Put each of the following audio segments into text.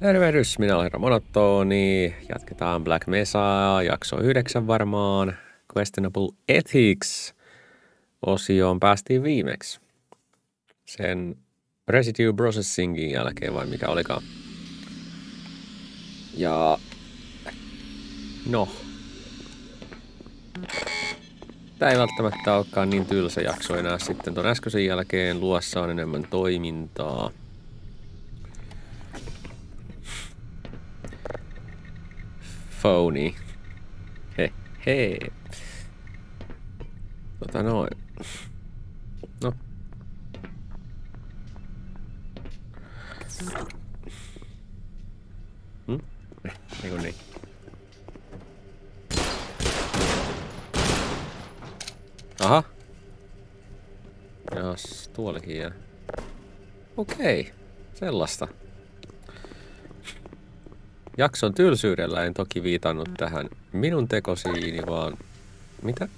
Tervehdys, minä olen Herra Monotoni. Jatketaan Black Mesa, jakso 9 varmaan. Questionable Ethics osioon päästiin viimeksi. Sen residue processingin jälkeen vai mikä olikaan. Ja no, Tämä ei välttämättä olekaan niin tylsä jakso enää sitten ton äskeisen jälkeen. Luossa on enemmän toimintaa. Phony. He, he. Tota noin. No. Hmm? Ei kun niin. Aha. Jaas, tuolikin jää. Okei, sellaista. Jakson tylsyydellä en toki viitannut tähän minun tekosiini, vaan... Mitä?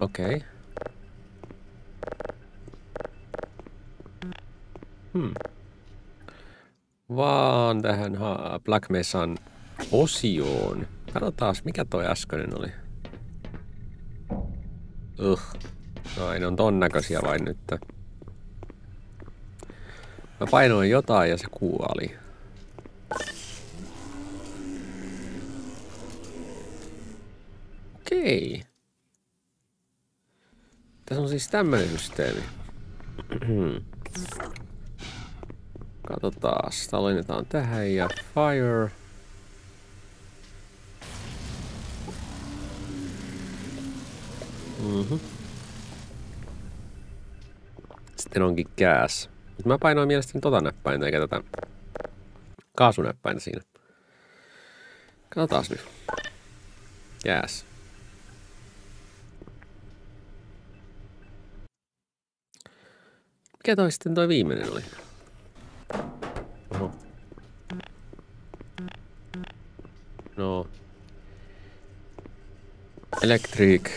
Okei. Okay. Hmm. Vaan tähän Black Mesan osioon. Katsotaan, mikä toi äskeinen oli. Ugh. Ne on ton näköisiä vain nyt. Mä painoin jotain ja se kuoli. Okei. Tässä on siis tämmönen systeemi. Katsotaan. Tallennetaan tähän ja fire. Mhm. Sitten onkin gas. Mutta mä painoin mielestäni tota näppäintä eikä tätä kaasunäppäintä siinä. Katsotaan nyt. Gas. Mikä toi sitten toi viimeinen oli? Oho. No. Electric.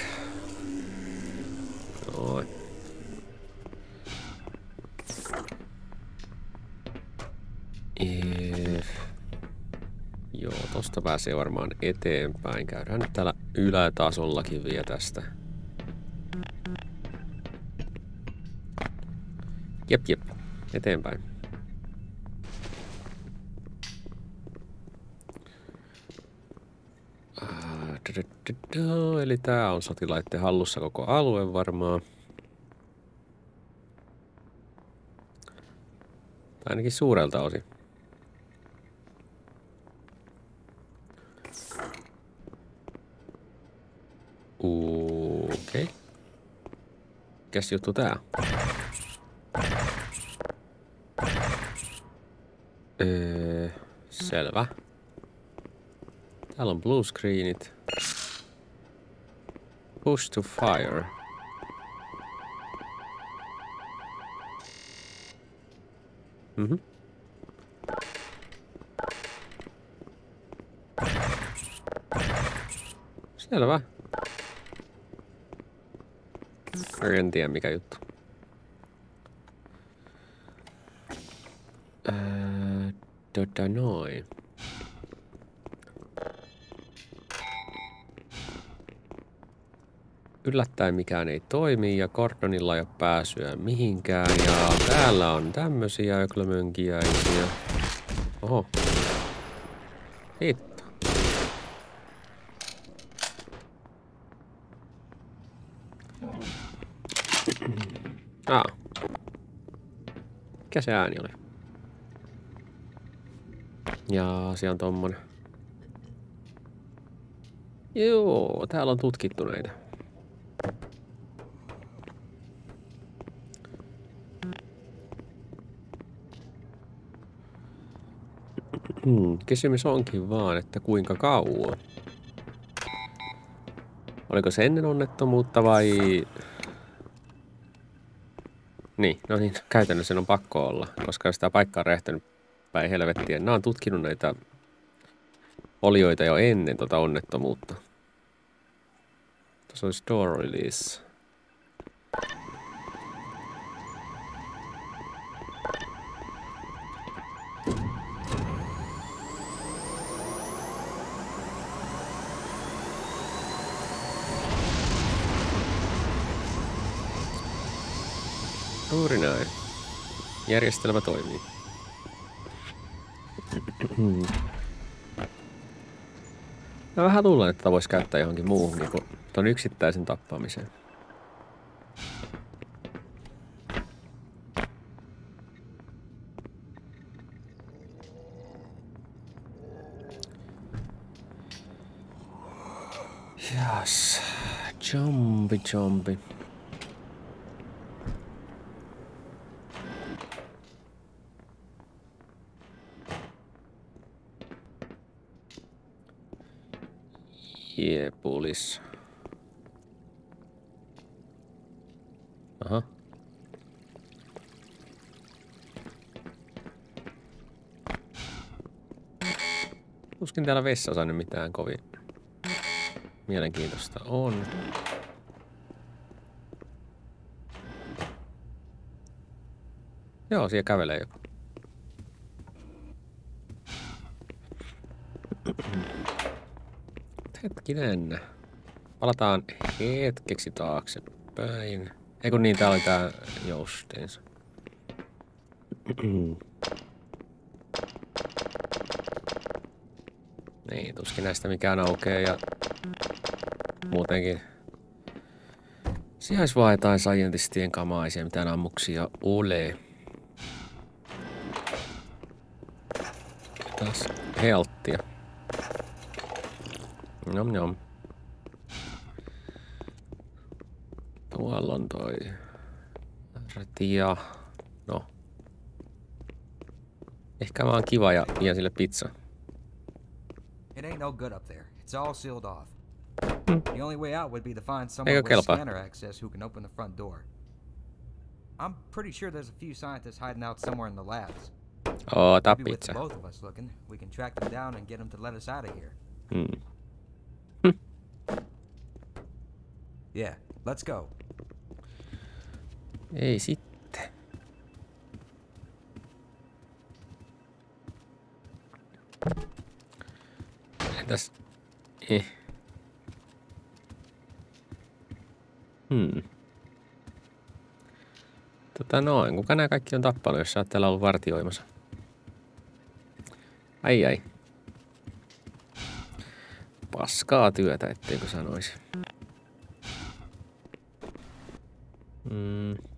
Noin. Joo, tosta pääsee varmaan eteenpäin. Käydään nyt täällä ylätasollakin vielä tästä. Jep, jep. Eteenpäin. Eli tää on sotilaiden hallussa koko alue varmaan. Tai ainakin suurelta osin. Okei. Okay. Mikäs juttu tää? Öö, selvä. Täällä on blue screenit. Push to fire. Mhm. Selvä. En tiedä mikä juttu. Öö, tota noin. yllättäen mikään ei toimi ja Gordonilla ei ole pääsyä mihinkään. Ja täällä on tämmösiä öklömönkiäisiä. Oho. Hitto. Ah. Mikä se ääni oli? Ja asia on tommonen. Joo, täällä on tutkittu näitä. Hmm, kysymys onkin vaan, että kuinka kauan? Oliko se ennen onnettomuutta vai... Niin, no niin, käytännössä on pakko olla, koska sitä paikkaa on räjähtänyt päin helvettiä. Nämä on tutkinut näitä olioita jo ennen tota onnettomuutta. Tuossa olisi door release. Juuri näin. Järjestelmä toimii. Mä vähän luulen, että voisi käyttää johonkin muuhunkin kuin ton yksittäisen tappamiseen. Yes. Jumpi, jumpi. Jeepulis. Aha. Tuskin täällä vessassa nyt mitään kovin mielenkiintoista on. Joo, siellä kävelee joku. Hetkinen. Palataan hetkeksi taaksepäin. Eikö niin, tää oli tää jousteensa. niin, tuskin näistä mikään aukeaa ja muutenkin Sijais vaan jotain scientistien kamaisia, mitään ammuksia ole. Taas helttiä. Nom nom. Tuolla on toi retia. No. Ehkä vaan kiva ja vien sille pizza. It ain't no good up there. It's all sealed off. The only way out would be to find someone Eikö with scanner access who can open the front door. I'm pretty sure there's a few scientists hiding out somewhere in the labs. Oota Maybe with the pizza. both of us looking, we can track them down and get them to let us out of here. Hmm. Yeah, let's go. Ei sitten. Entäs... Eh. Hmm. Tota noin, kuka nämä kaikki on tappanut, jos sä oot täällä ollut vartioimassa? Ai ai. Paskaa työtä, etteikö sanoisi. Mm.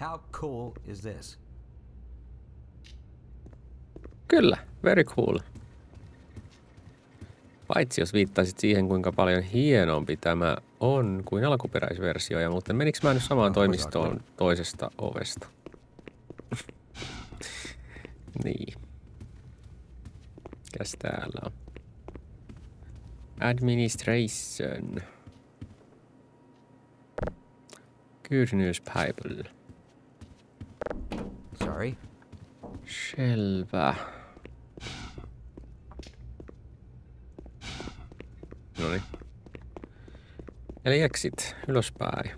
How cool is this? Kyllä, very cool. Paitsi jos viittaisit siihen, kuinka paljon hienompi tämä on kuin alkuperäisversio, ja muuten menikö mä nyt samaan toimistoon toisesta ovesta? niin. Mikäs täällä on? Administration. Good news people. Sorry. Selvä. Noniin. Eli exit ylöspäin.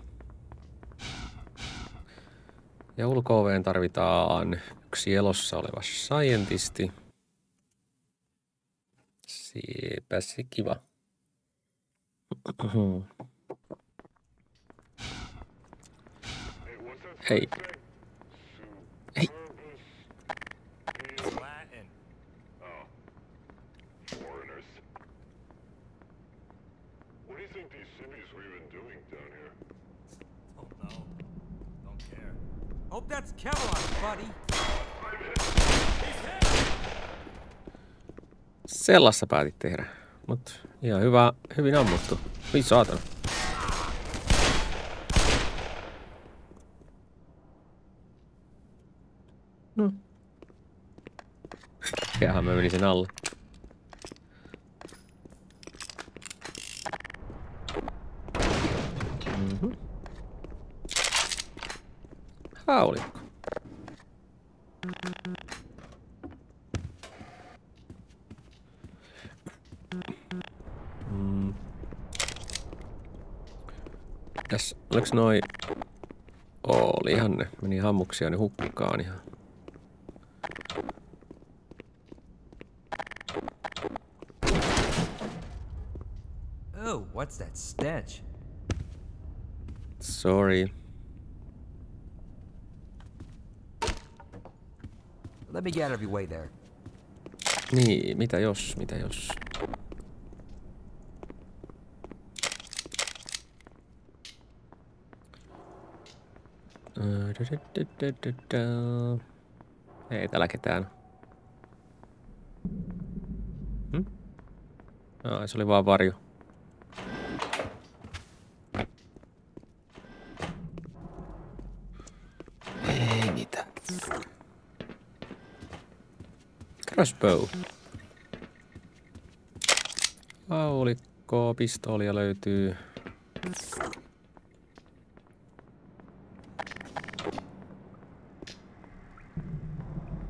Ja ulko tarvitaan yksi elossa oleva scientisti. Siepä se kiva. Hei. Hope that's Kevlar, buddy. Sellaista päätit tehdä. Mut ihan hyvä, hyvin ammuttu. Voi saatana. No. Jaha, mä menin sen alle. Mhm. Haulikko. Mm. Tässä, oliks noi... Olihan ne. Meni hammuksia ne hukkaan ihan. That stench? Sorry. Let me get out of your way there. Niin, mitä jos, mitä jos? Äh, ei täällä ketään. Hm? Ai, se oli vaan varjo. Crossbow. Haulikko, pistoolia löytyy.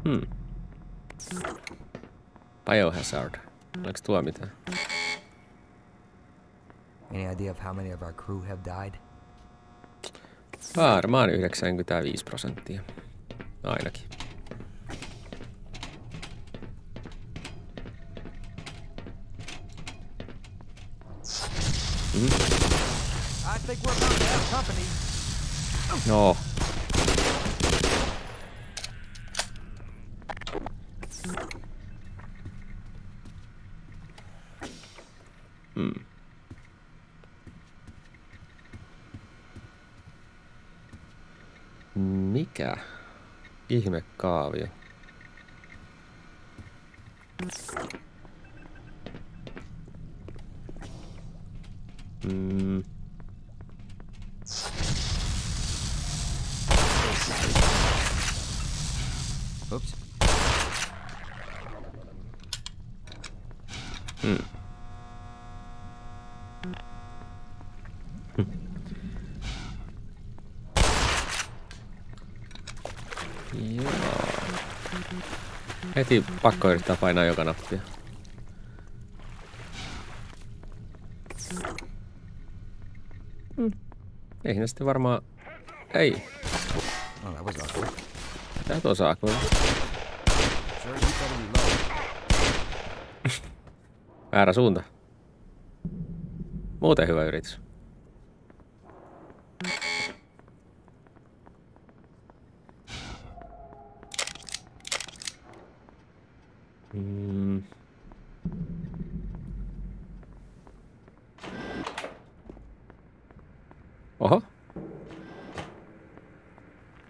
Hmm. Biohazard. Oliko tuo mitään? Any idea of how many of our crew have died? Varmaan 95 prosenttia. Ainakin. No. Hmm. Mikä? Ihmekaavio. Mm. Oops. Joo. Heti pakko yrittää painaa joka nappia. Hmm. Ei siinä sitten varmaan... Ei. That was awkward. Tää tuo saa reload. Väärä suunta. Muuten hyvä yritys. Mm. Oho.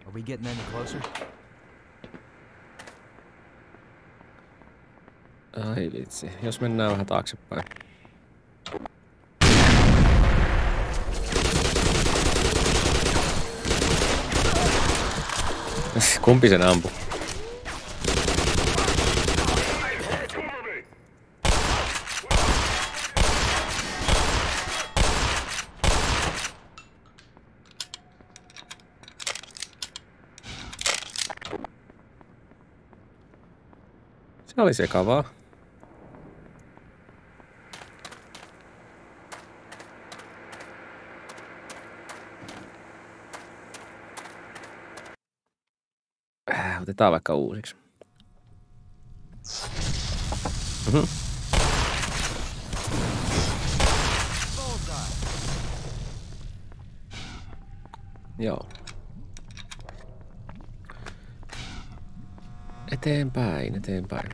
Are we getting any closer? Ai vitsi. Jos mennään vähän taaksepäin. Kumpi sen ampui? Oli sekavaa. Äh, Otetaan vaikka uusiksi. Mhm. Bullseye. Joo. Eteenpäin, eteenpäin.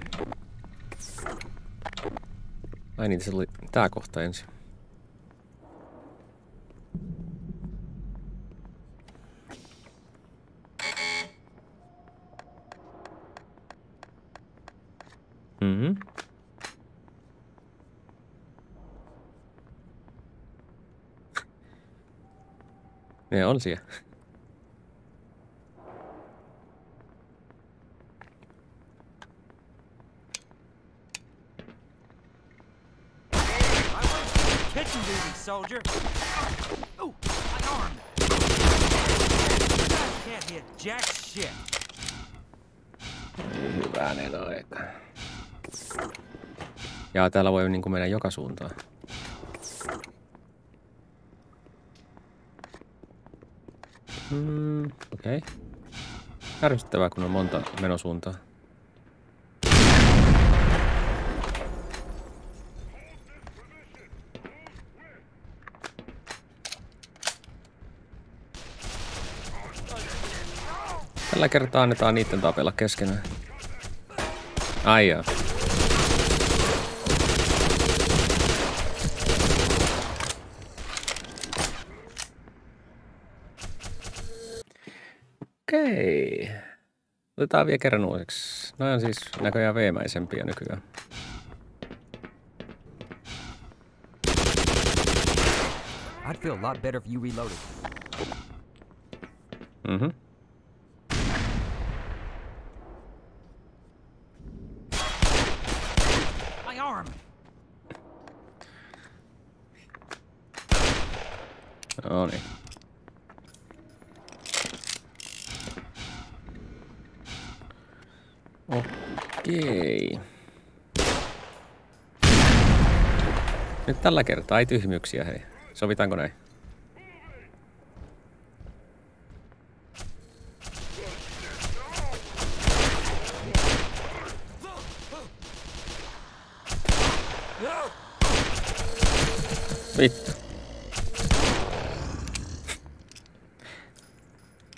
Ai niin, se oli tää kohta ensin. Mhm. Ne on siellä. I went to kitchen duty, soldier. Oh, my arm. Can't hit jack shit. Hyvänen aika. Ja täällä voi niinku mennä joka suuntaan. Mm, okei. Okay. Ärsyttävää, kun on monta menosuuntaa. Tällä kertaa annetaan niiden tapella keskenään. Ai joo. Okei. Otetaan vielä kerran uusiksi. Nämä on siis näköjään veemäisempiä nykyään. I'd feel a lot better if you reloaded. Mhm. My arm! No niin. Okei. Nyt tällä kertaa ei tyhmyyksiä, hei. Sovitaanko näin? Vittu.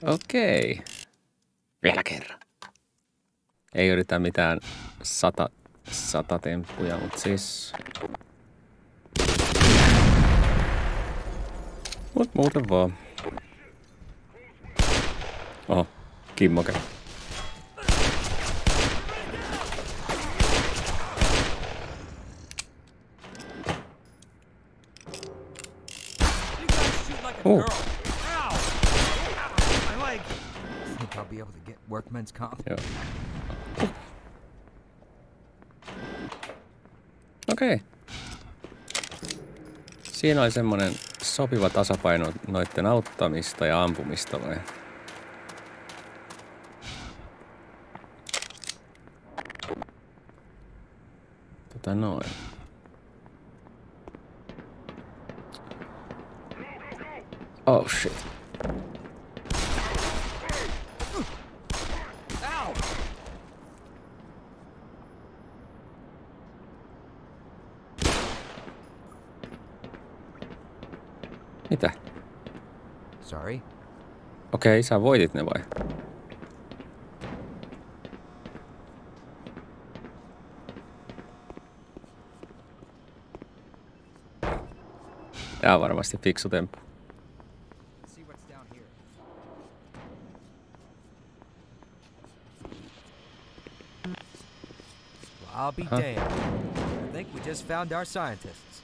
Okei. Vielä kerran. Ei yritä mitään sata, sata temppuja, mutta siis... Mut muuten vaan. Oho, kimmoke. Oh. girl. Ow! My leg! Think I'll be able to get workman's comp? Joo. Okei. Siinä oli semmonen sopiva tasapaino noitten auttamista ja ampumista vai? Tota noin. Oh shit. Ow! Mitä? Sorry. Okei, sä voitit ne vai? Tää on varmasti fiksu temppu. I'll be Huh? damned. I think we just found our scientists.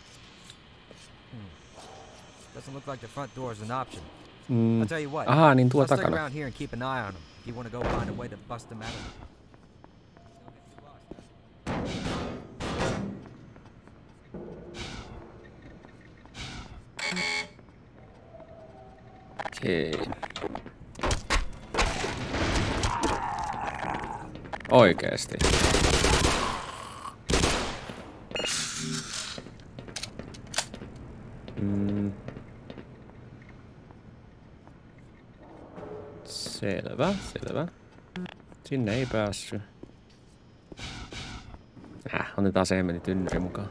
Hmm. Doesn't look like the front door is an option. Mm. I'll tell you what. Aha, niin tuo takana. here and keep an eye on them. If you want to go find a way to bust them out of it. Okei. Oikeesti. Mm. Selvä, selvä. Sinne ei päässyt. Äh, otetaan se meni tynnyri mukaan.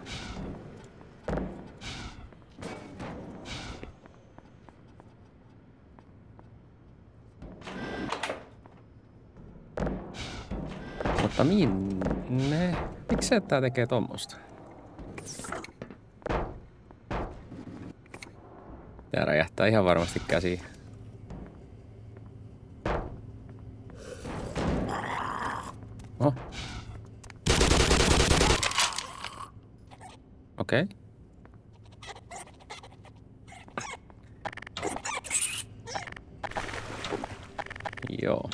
Mutta minne? Miksi tää tekee tommosta? Tää räjähtää ihan varmasti käsiin. Oh. Okei. Okay. Joo.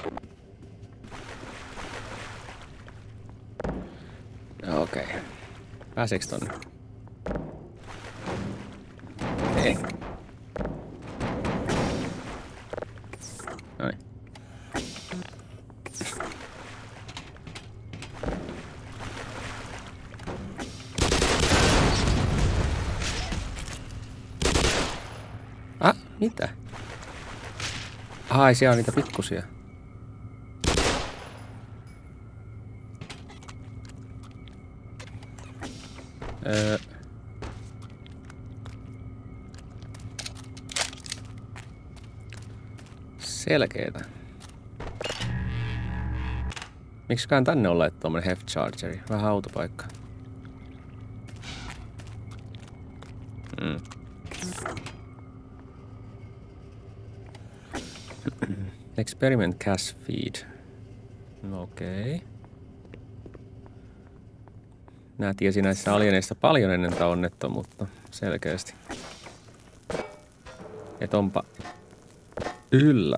Okei. Okay. Pääseekö tonne? Ai, siellä on niitä pikkusia. Öö. Selkeetä. Miksikään tänne olla, että tommonen Heft Chargeri? Vähän autopaikka. Mm. Experiment cash feed. No okei. Okay. Nää tiesi näissä alieneissa paljon ennen tätä onnettomuutta, selkeästi. Et onpa yllä.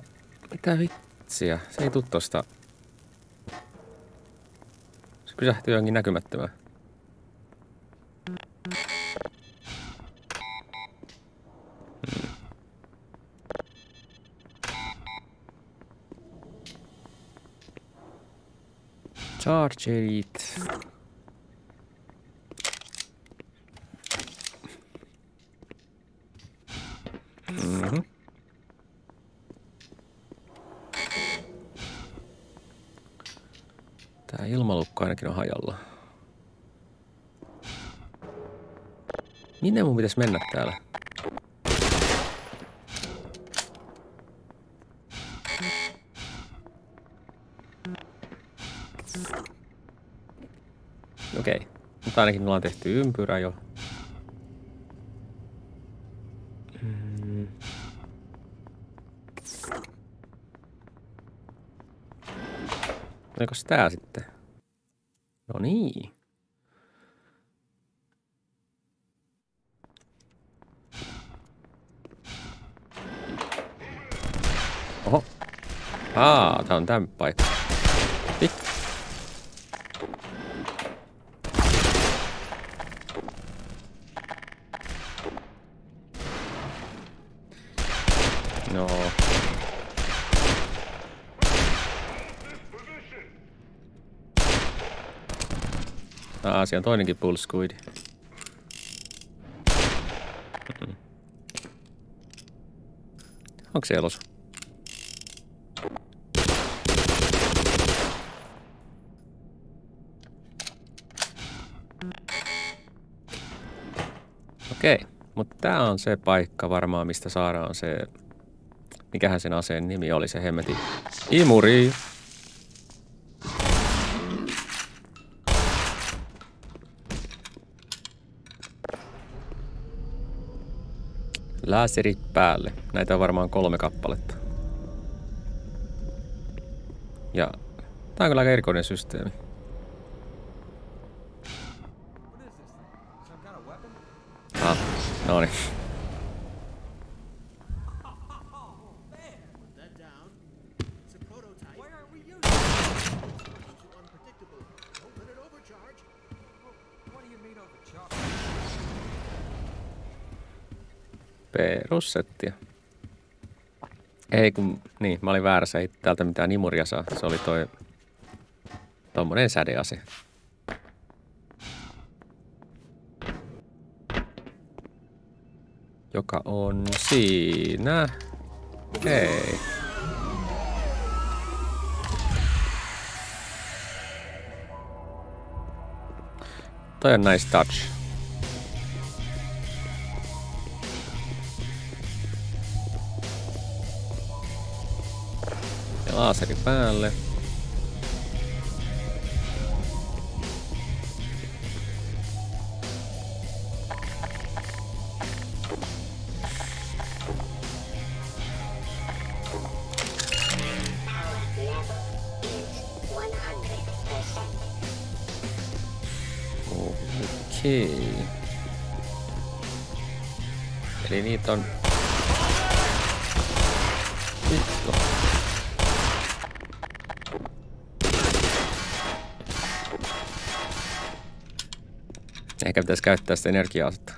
Mitä vitsiä? Se ei tuu tosta. Se pysähtyy johonkin näkymättömään. Chargerit. Mhm. Tää ilmalukko ainakin on hajalla. Minne mun pitäisi mennä täällä? Okei, mutta ainakin ollaan tehty ympyrä jo. Mm. Tää sitten? No niin. Oho. Aa, tää on tämän paikka. Vittu. No. Aa, siellä on toinenkin bull squid. Mm. Onko se elossa? Okei, mutta tämä on se paikka varmaan, mistä saadaan se... Mikähän sen aseen nimi oli, se hemmeti imuri. Lääserit päälle. Näitä on varmaan kolme kappaletta. Ja tää on kyllä aika erikoinen systeemi. Ah, no niin. do you? Perussettiä. Ei kun, niin, mä olin väärässä, ei täältä mitään imuria saa. Se oli toi tommonen sädease. Joka on siinä. Hei. Toi on nice touch. Laaseri päälle. Okei. Eli niitä on... pitäisi käyttää sitä energiaa-asetta.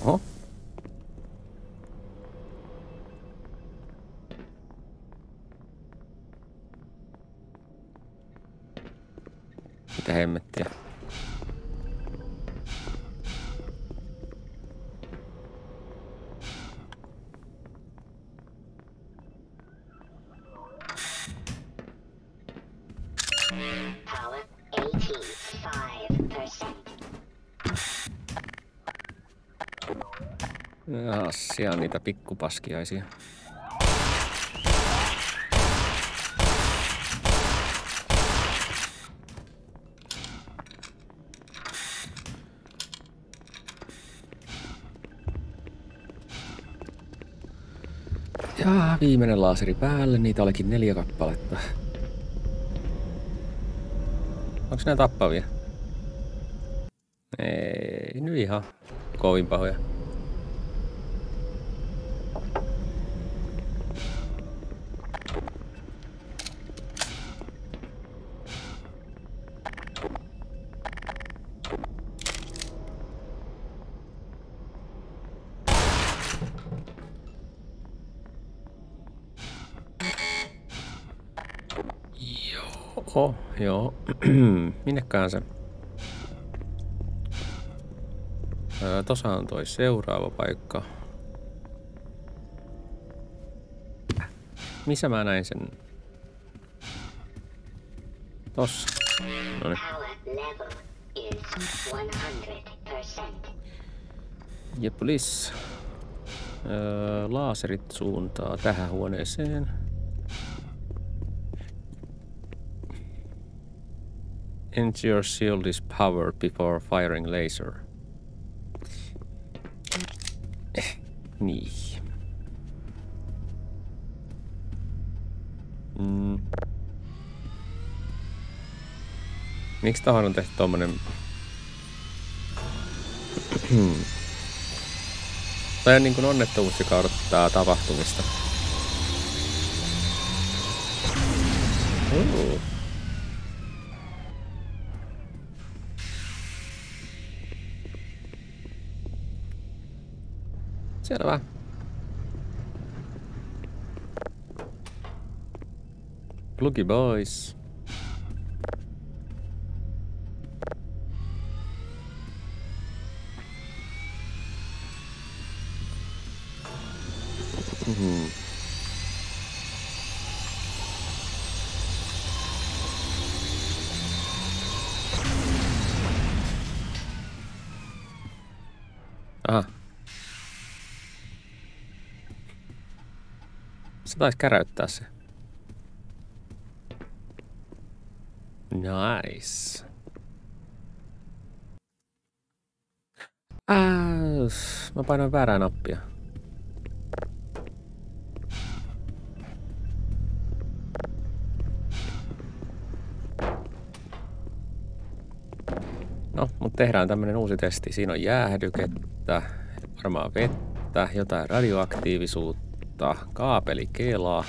Oho. Mitä hemmettiä? Assia niitä pikkupaskiaisia. Ja viimeinen laaseri päälle, niitä olikin neljä kappaletta. Onko nää tappavia? Ei, nyt ihan kovin pahoja. Joo, joo. Minnekään se? Öö, tossa on toi seuraava paikka. Missä mä näin sen? Tossa. 100%. Ja please. Öö, laaserit suuntaa tähän huoneeseen. Ensure shield is powered before firing laser. Niin. Mm. Miksi tähän on tehty tommonen... Tämä on niin kuin onnettomuus, joka odottaa tapahtumista. Ooh. Selvä. Plugi boys. Mhm. Aha. Se taisi käräyttää se. Nice. Äh, mä painoin väärää nappia. No, mutta tehdään tämmönen uusi testi. Siinä on jäähdykettä, varmaan vettä, jotain radioaktiivisuutta, kaapeli kelaa,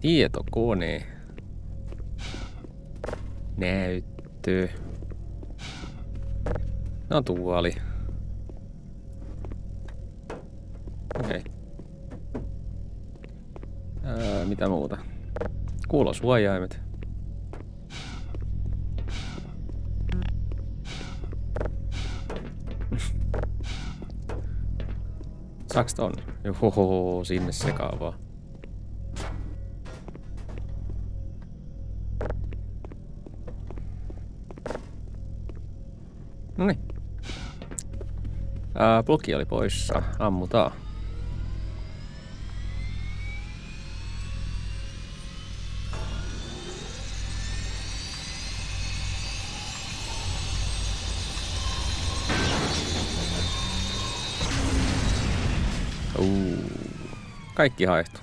tietokone, näyttö, no tuoli. Okei. Okay. Mitä muuta? Kuulosuojaimet. Saaks ton? Johoho, sinne sekaavaa. Noniin. Ää, oli poissa. Ammutaan. Kaikki haehtu.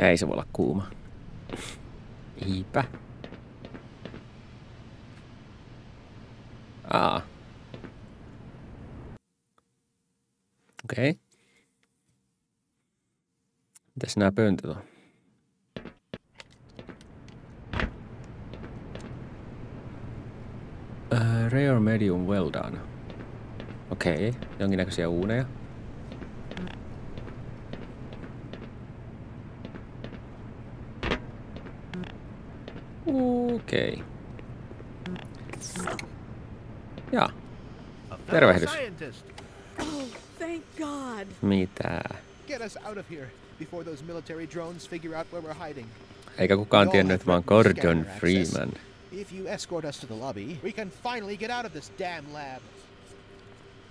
Ei se voi olla kuuma. Eipä. Aa. Okei. Okay. Mitäs nämä pöntöt on? Uh, rare medium well done. Okei, okay. jonkinnäköisiä uuneja. Okei. Okay. Jaa, Tervehdys. scientist. Oh, thank God. mitä? Get us out of here before those military drones figure out where we're hiding. Eikä kukaan tiennyt, että mä oon Gordon. Freeman. If you escort us to the lobby, we can finally get out of this damn lab.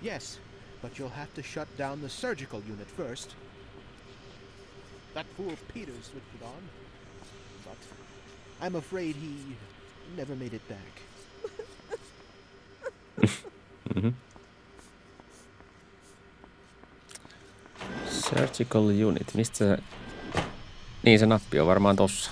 Yes, but you'll have to shut down the surgical unit first. That fool Peters switched it on. But I'm afraid he never made it back. mm-hmm. Surgical unit, mistä se... Niin se nappi on varmaan tossa.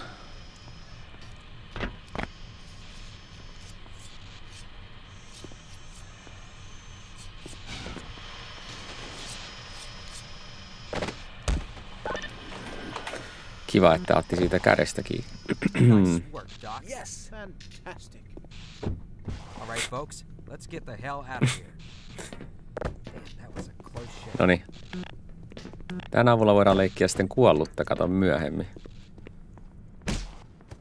Kiva, että otti siitä kädestä kiinni. nice work, Doc. Yes, fantastic. All right, folks, let's get the hell out of here. Damn, that was a close shave. No niin. Tän avulla voidaan leikkiä sitten kuollutta, kato myöhemmin.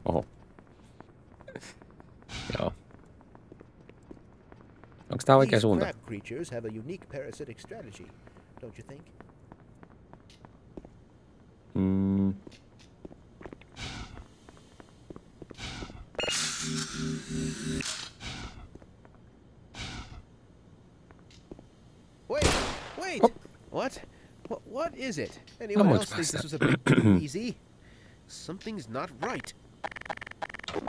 Oho. Joo. Onko tää oikea suunta? crab Wait, wait. Oh. What? What? What is it? Anyone much else think this was a bit easy? Something's not right.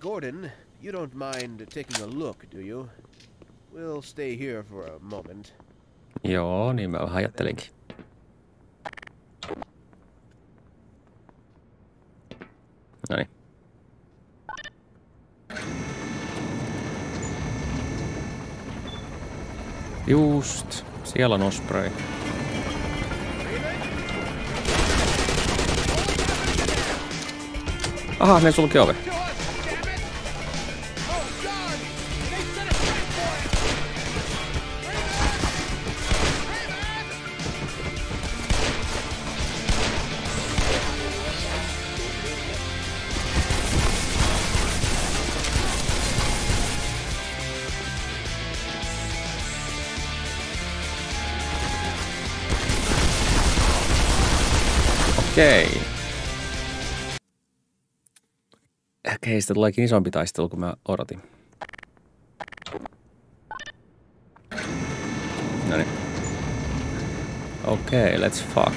Gordon, you don't mind taking a look, do you? We'll stay here for a moment. Joo, niin mä vähän ajattelinkin. Noniin. Just. Siellä on Osprey. Aha, ne sulki ove. Okei. Okei, sitä tuleekin isompi taistelu kuin mä odotin. Noniin. Okei, let's fuck.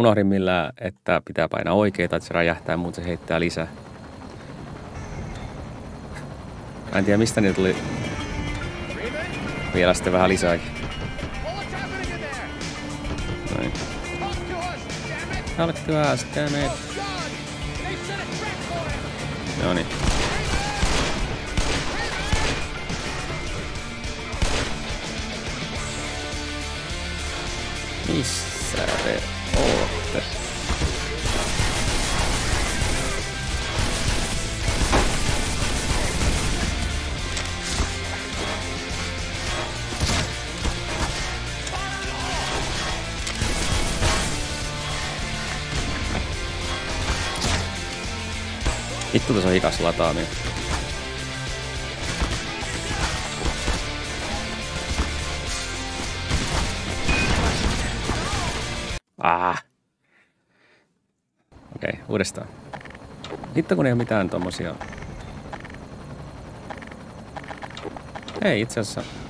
Unohdin millä, että pitää painaa oikeita, että se räjähtää, muuten se heittää lisää. Mä en tiedä mistä niitä tuli vielä sitten vähän lisääkin. Noin. Talk to us, damn it. No niin. Tässä on hikas lataaminen. Ah. Okei, okay, uudestaan. Hitto kun ei ole mitään tommosia. Ei itse asiassa.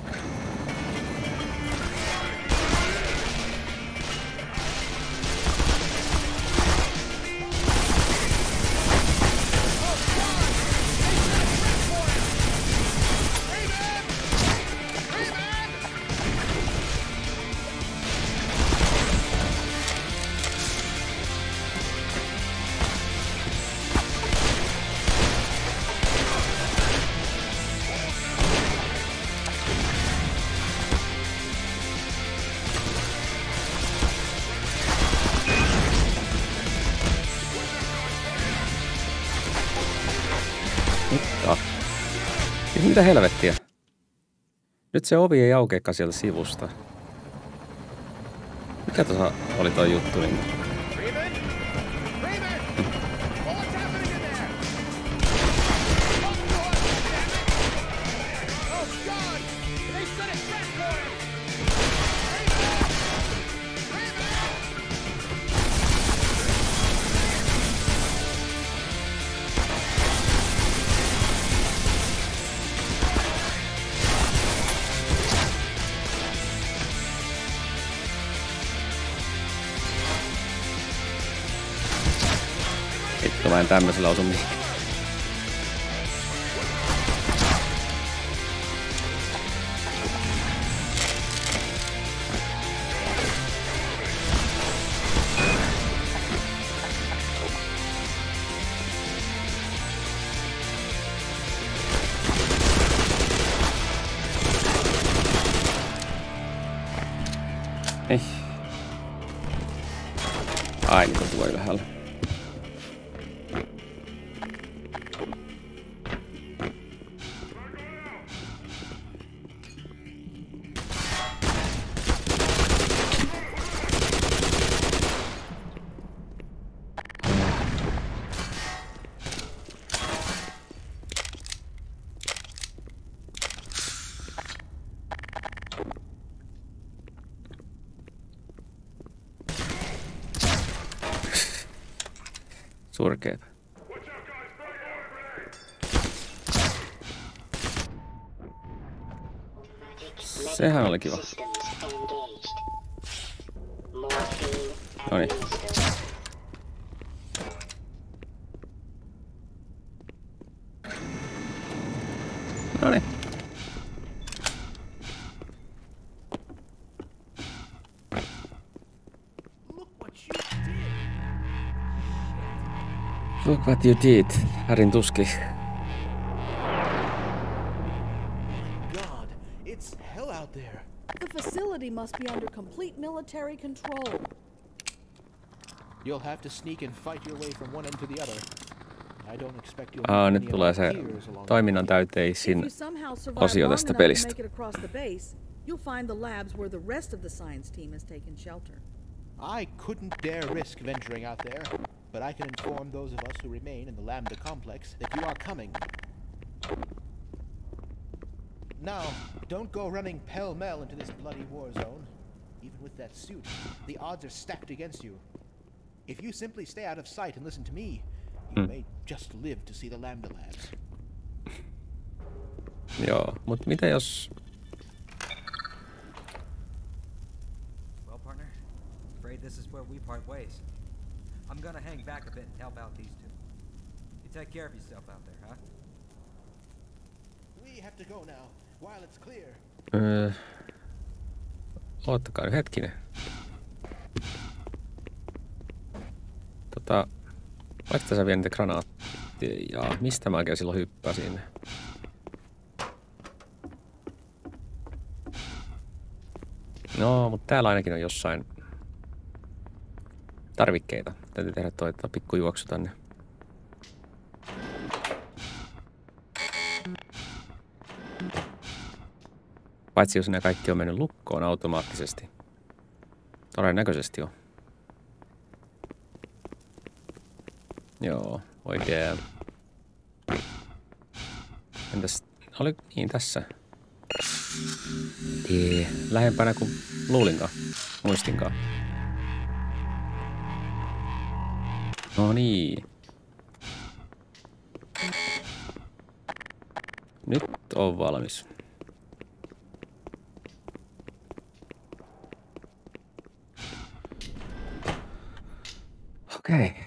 Mitä helvettiä? Nyt se ovi ei aukeakaan sieltä sivusta. Mikä tuossa oli toi juttu? Niin? En tämmöisellä osu Sehän oli kiva. Noniin. administered. No niin. Look what you did! Härin tuski. Military control. You'll have to sneak and fight your way from one end to the other. I don't expect you'll Aa, nyt tulee se peers along the toiminnan way. If täyteisin you osio tästä pelistä. make it across the base, you'll find the labs where the rest of the science team has taken shelter. I couldn't dare risk venturing out there, but I can inform those of us who remain in the Lambda complex that you are coming. Now, don't go running pell-mell into this bloody war zone. Even with that suit, the odds are stacked against you. If you simply stay out of sight and listen to me, you hmm. may just live to see the Lambda labs. Joo, mutta mitä jos... Well, partner, afraid this is where we part ways. I'm gonna hang back a bit and help out these two. You take care of yourself out there, huh? We have to go now, while it's clear. Öö, oottakaa nyt hetkinen. Tota, vaikka tässä vielä niitä granaatteja. Ja mistä mä oikein silloin hyppäsin? No, mutta täällä ainakin on jossain tarvikkeita. Täytyy tehdä toi tota pikku juoksu tänne. Paitsi jos nämä kaikki on mennyt lukkoon automaattisesti. Todennäköisesti on. Joo, oikein. Entäs, oli niin tässä? Ei, lähempänä kuin luulinkaan, muistinkaan. No niin. Nyt on valmis. Okei. Okay.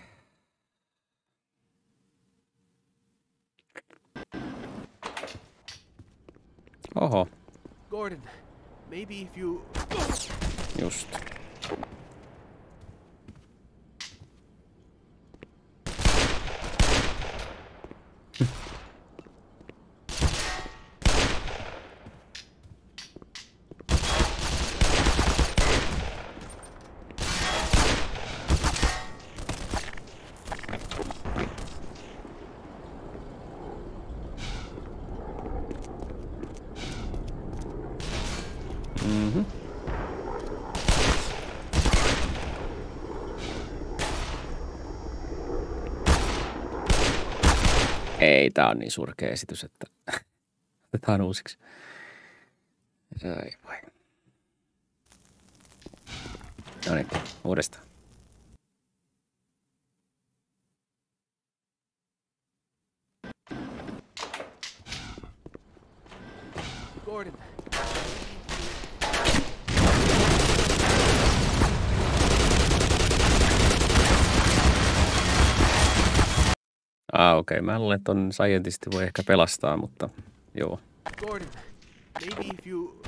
Oho, Gordon, maybe if you... just. Mhm. Ei, tää on niin surkea esitys, että otetaan uusiksi. Ai voi. No niin, uudestaan. Gordon, Ah, okei. Okay. Mä luulen, että ton scientisti voi ehkä pelastaa, mutta joo. Gordon, maybe if you...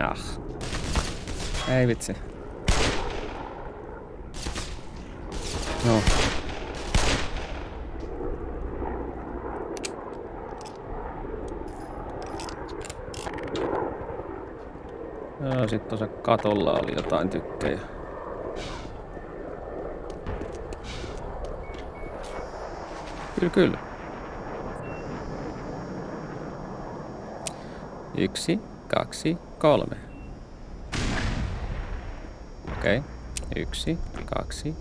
Ah. Ei vitsi. No. Joo, sit tuossa katolla oli jotain tykkejä. Kyllä, kyllä. Yksi, kaksi, kolme. Okei. Okay. Yksi, kaksi.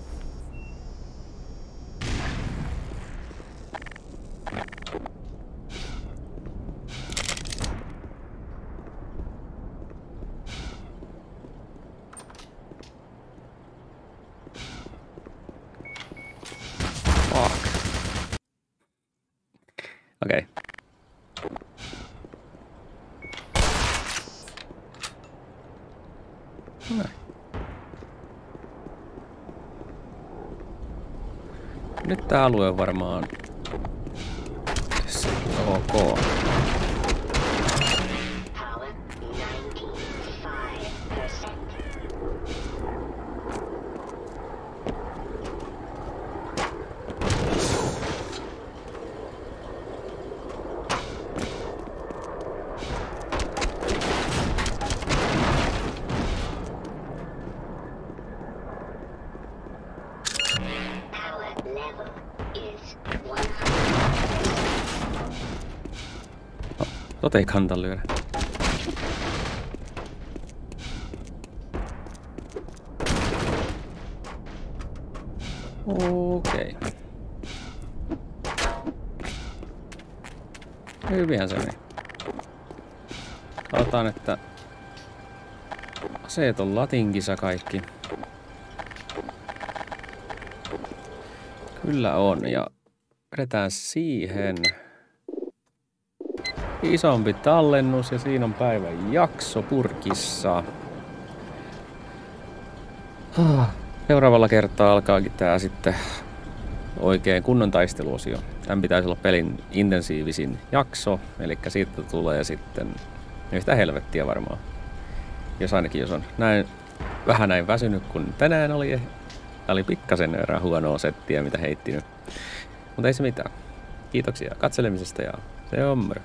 Fuck. Okei. Okay. Näin. Nyt tää alue varmaan Tot ei kanta lyödä. Okei. Hyvinhän se meni. Katsotaan, että aseet on latinkissa kaikki. Kyllä on, ja vedetään siihen isompi tallennus ja siinä on päivän jakso purkissa. Ah, Seuraavalla kertaa alkaakin tää sitten oikein kunnon taisteluosio. Tämän pitäisi olla pelin intensiivisin jakso, eli siitä tulee sitten yhtä helvettiä varmaan. Jos ainakin jos on näin, vähän näin väsynyt kuin tänään oli. Tää oli pikkasen verran huonoa settiä, mitä heittinyt. Mutta ei se mitään. Kiitoksia katselemisesta ja se on moro.